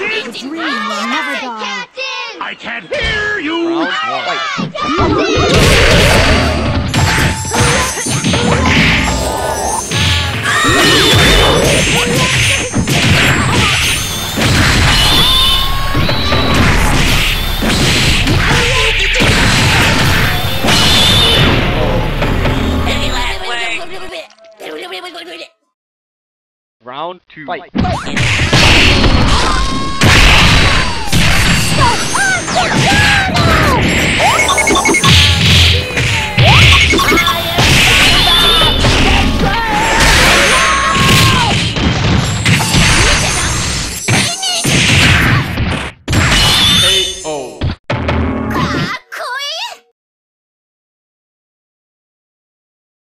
The dream will never die. I can't hear you! Round one. Fight. Round two. Fight.